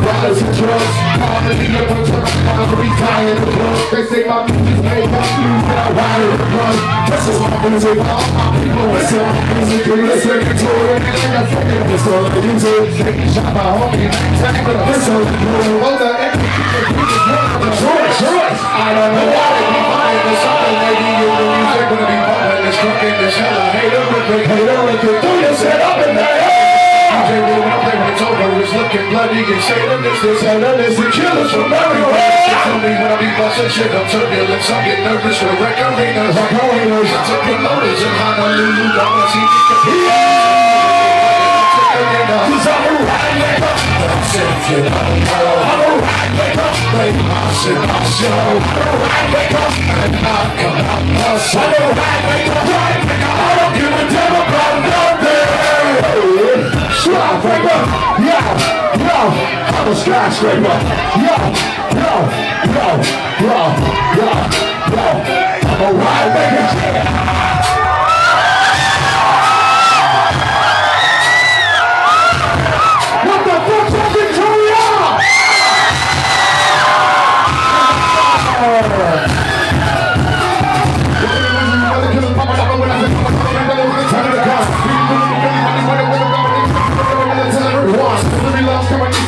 bottles and drugs. Harmony of a drug, I'm retire in the club. They say my music's made up, blues that I wire in the blood. This is my music, all my people listen. Music, you listen to it, and I all I use it. Take a shot, my homie, listen. Hold the empty, Choice, choice. I don't know why they be fighting this something, maybe you the music gonna be bumping this truck in this hell. I hate it, with it, hate it, with it. Do your set up in the air. It's over, it's looking bloody and Satan is this hell and it's the killers from everywhere. Tell me when I be busting shit up turbulence, I get nervous. With wreck arenas. Like arenas, lots of promoters in Honolulu, don't wanna see me. Compete. Cause I'm a ride maker, I'm sitting I'm a ride maker, play my shit, my show. I'm a ride maker, and I come out. I'm a ride maker, ride maker, I don't give Skyscraper, yo, yo, I'm a skyscraper, yo, yo, yo,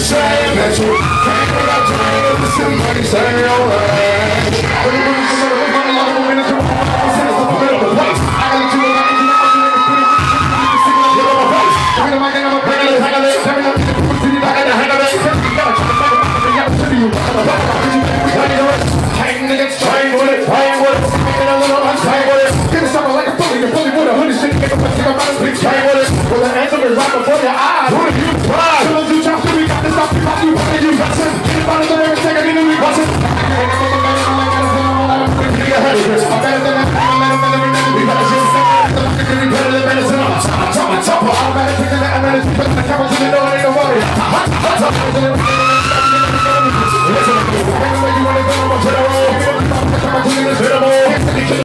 it's still money, say your way When you lose your nerve, I'm not going on the same, it's answer is right before your eyes. Who are you? Pride. Wanna I'm gonna roll. Gonna come to you,